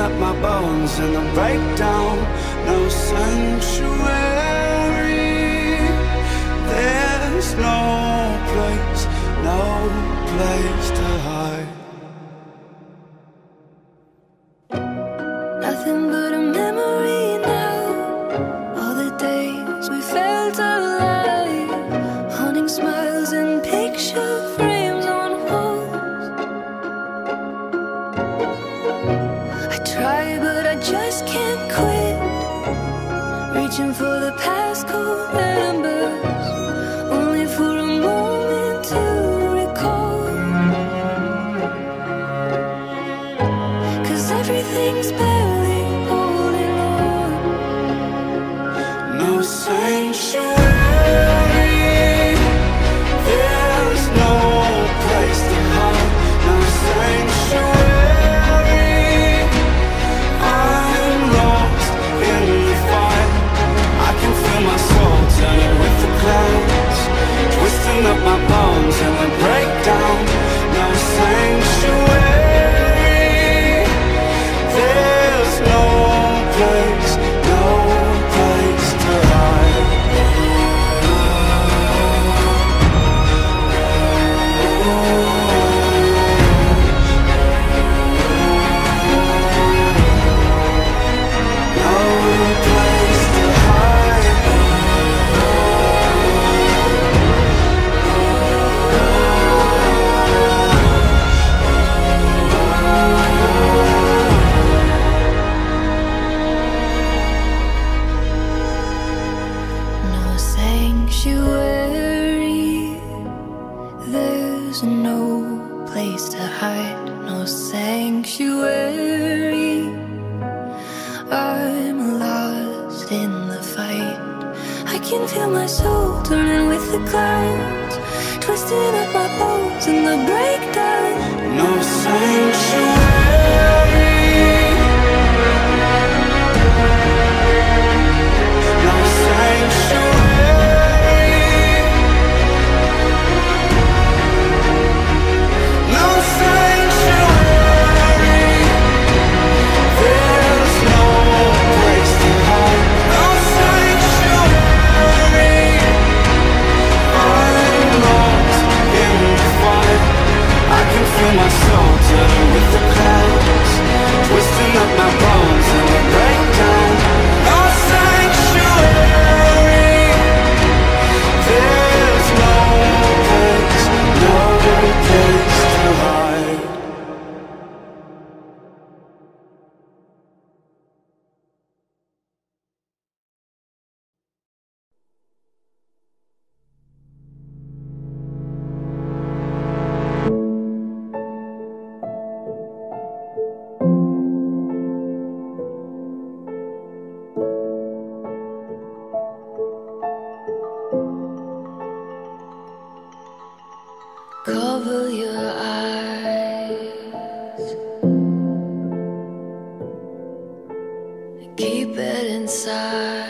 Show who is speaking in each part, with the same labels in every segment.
Speaker 1: up my bones
Speaker 2: and I
Speaker 1: break down. No sanctuary, there's no place, no place to hide.
Speaker 2: Keep it inside.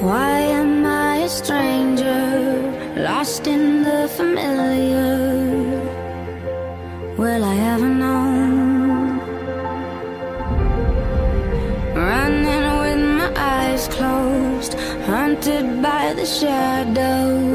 Speaker 2: Why am I a stranger, lost in the familiar? Will I ever know? Running with my eyes closed, hunted by the shadows.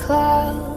Speaker 2: cloud.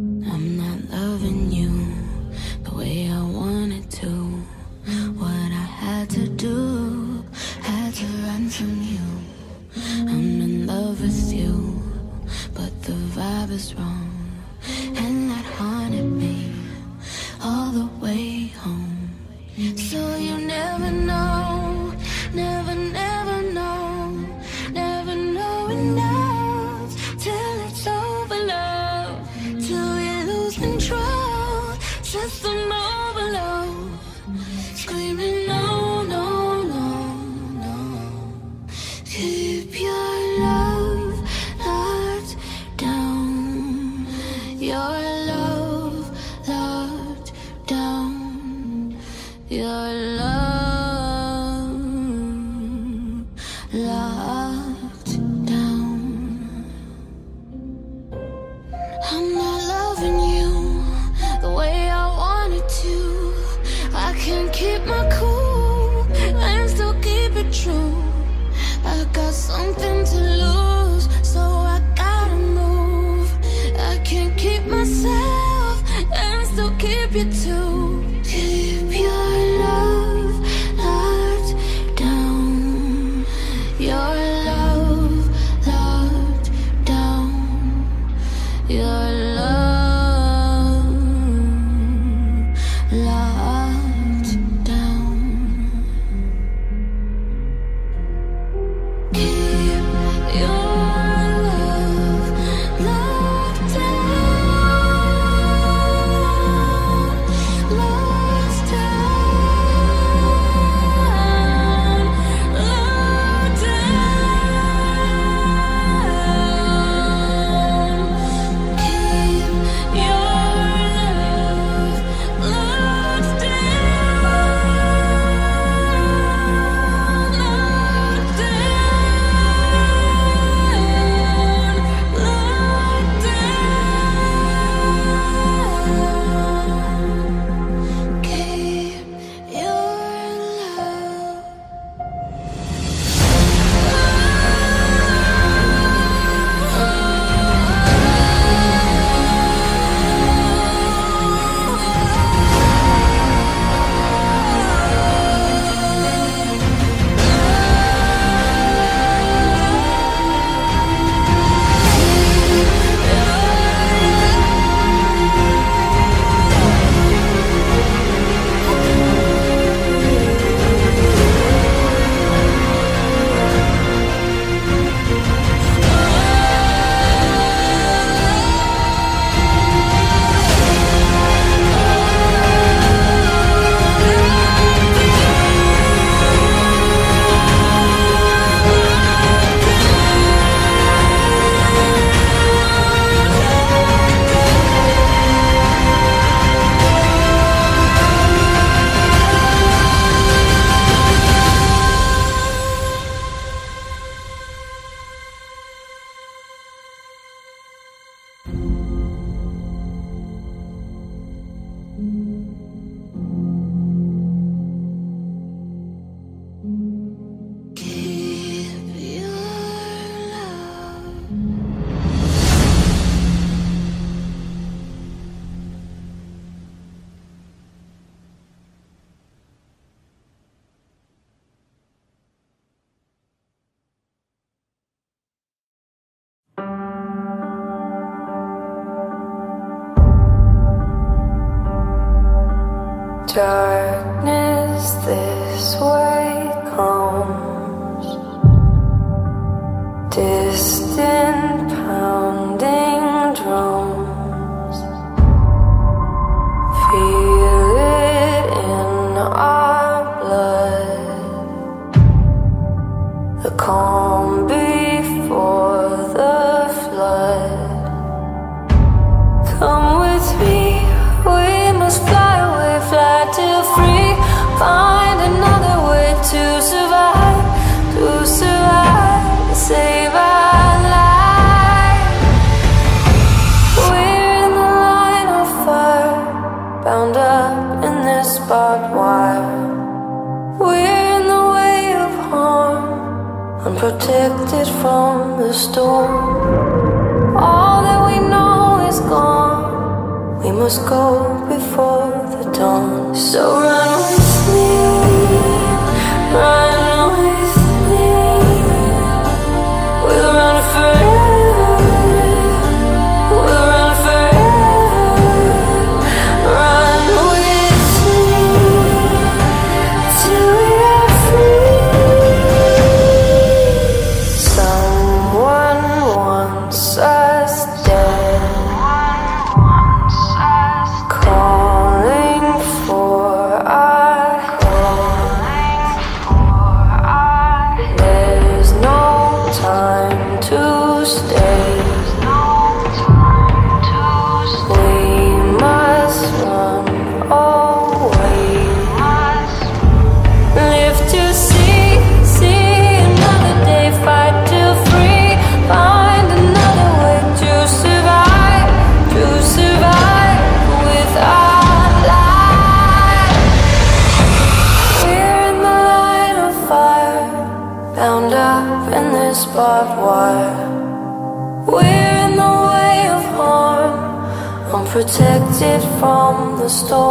Speaker 2: I'm not loving you the way I wanted to. What I had to do, had to run from you. I'm in love with you, but the vibe is wrong. star. must go before the dawn. So run. from the storm.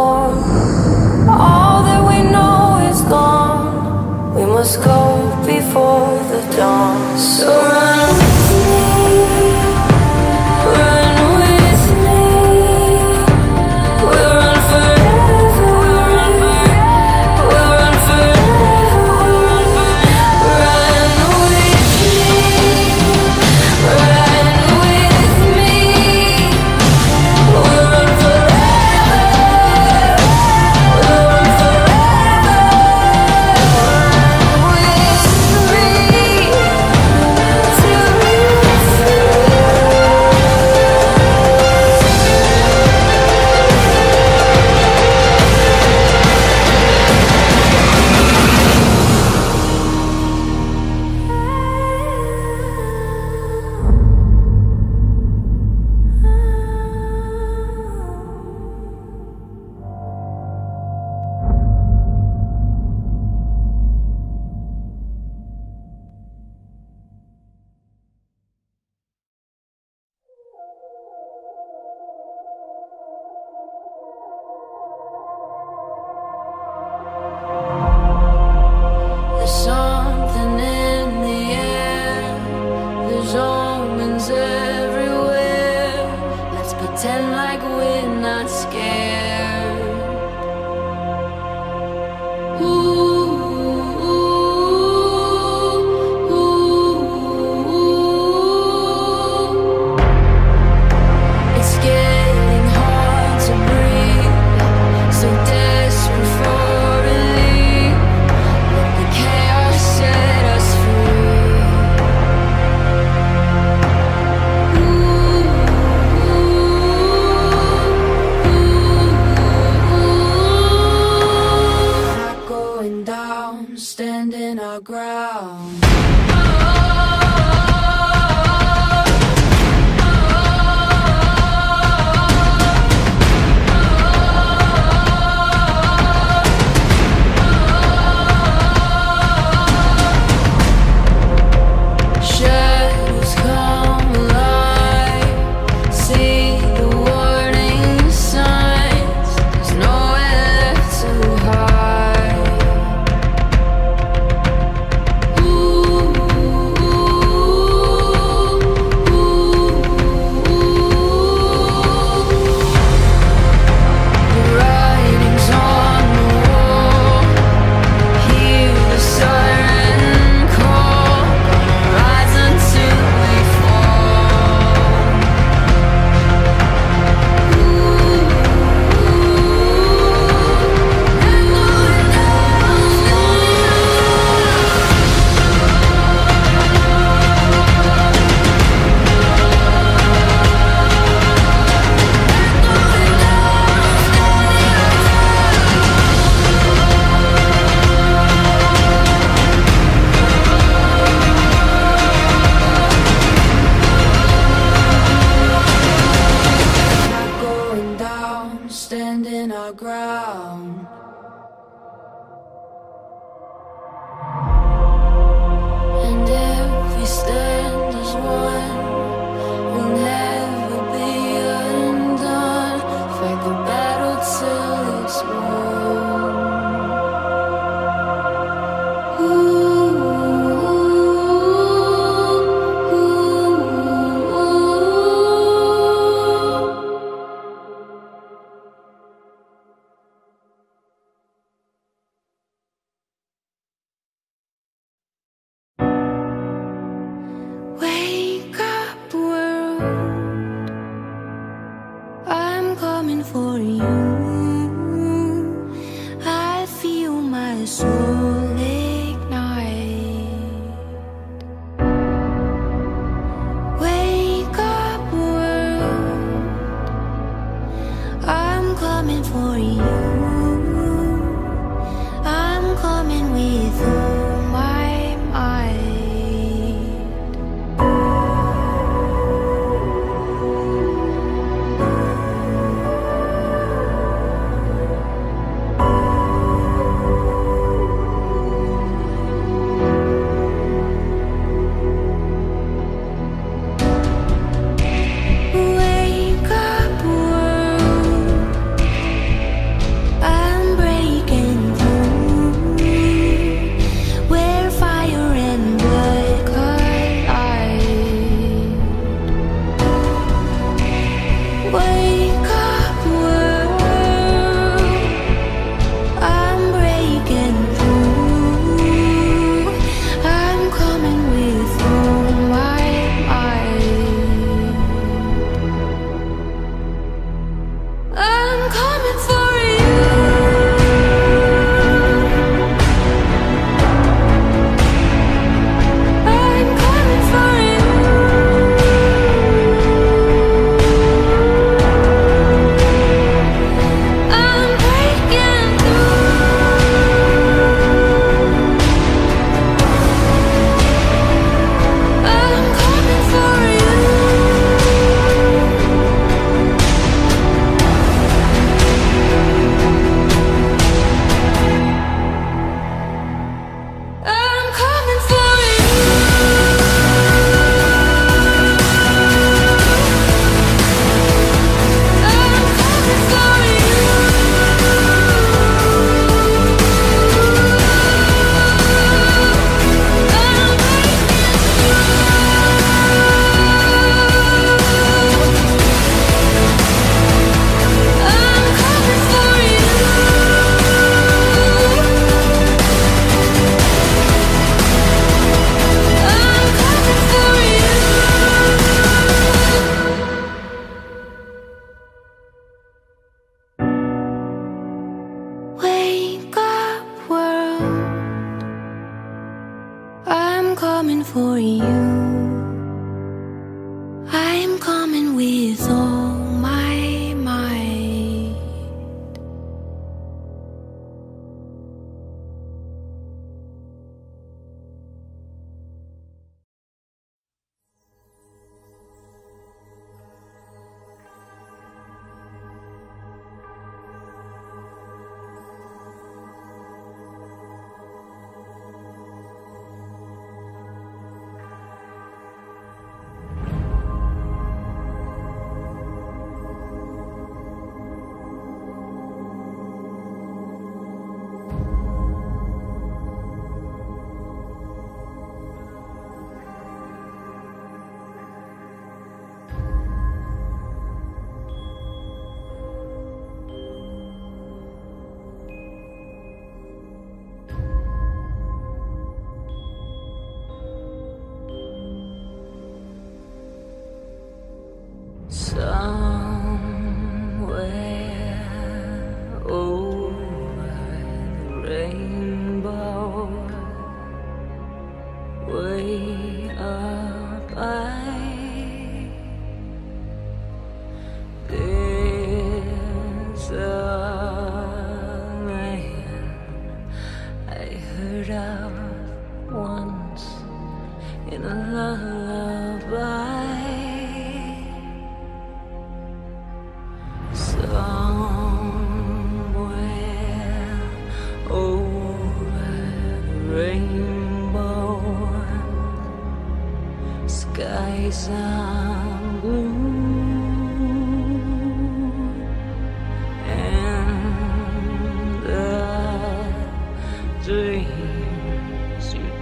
Speaker 2: standing our ground. Oh.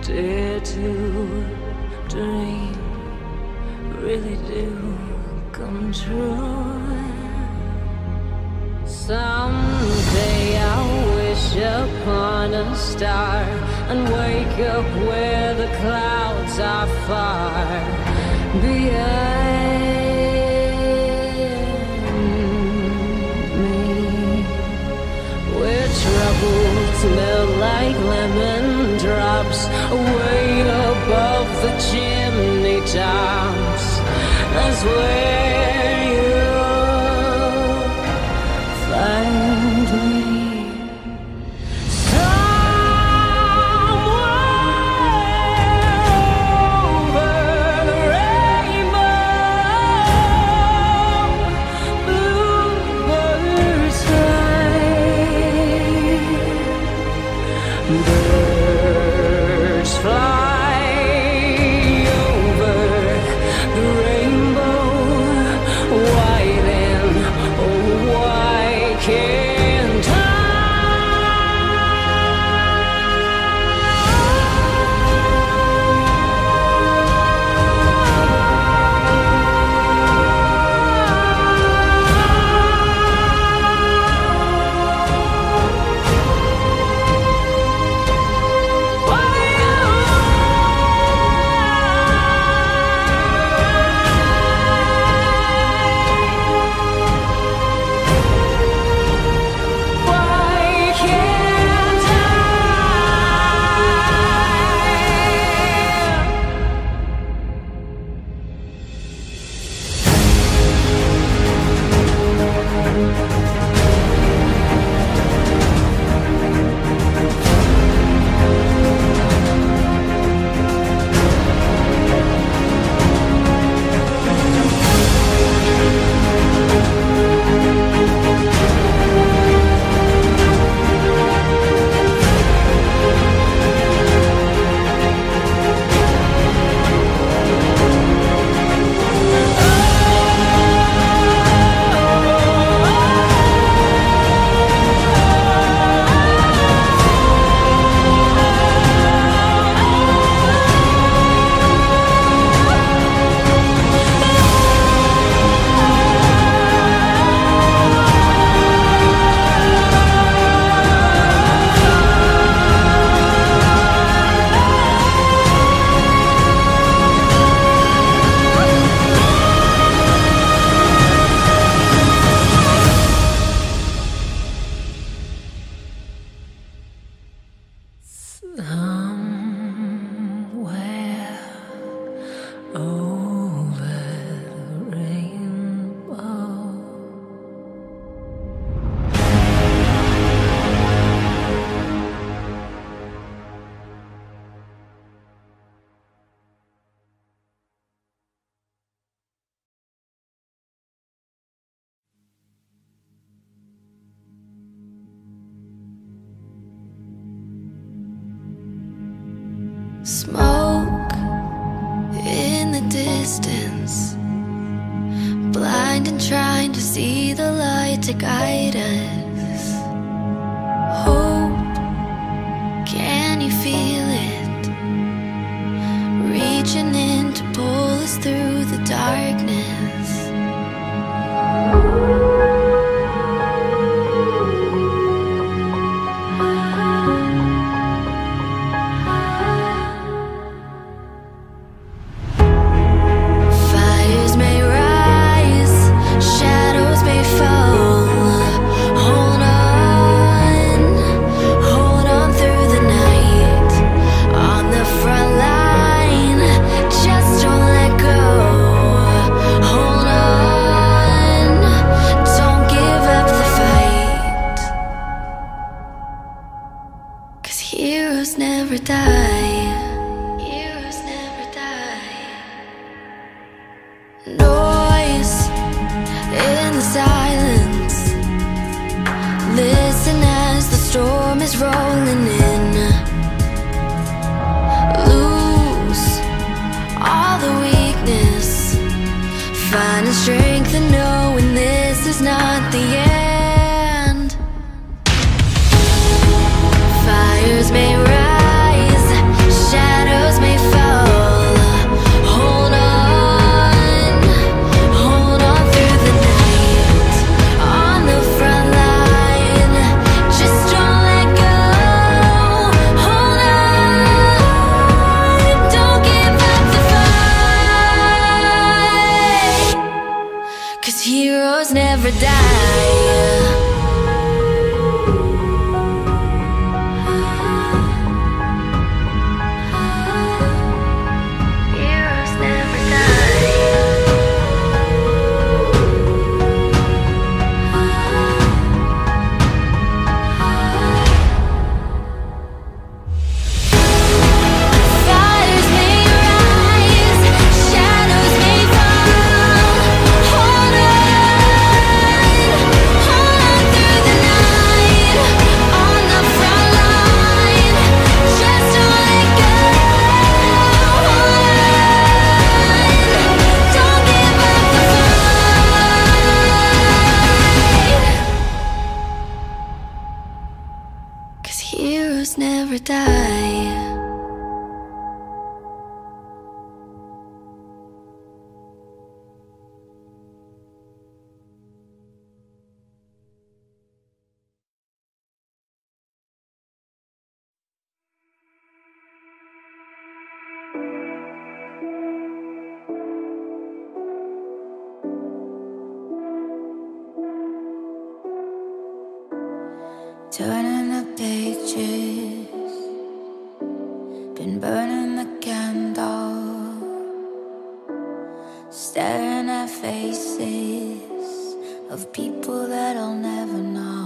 Speaker 2: Dare to dream really do come true. Someday I'll wish upon a star and wake up where the clouds are far behind me. Where troubles melt like lemon way above the chimney tops. That's where Smoke in the distance, blind and trying to see the light to guide us.
Speaker 3: Been burning the candle, staring at faces of people that I'll never know.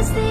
Speaker 3: is the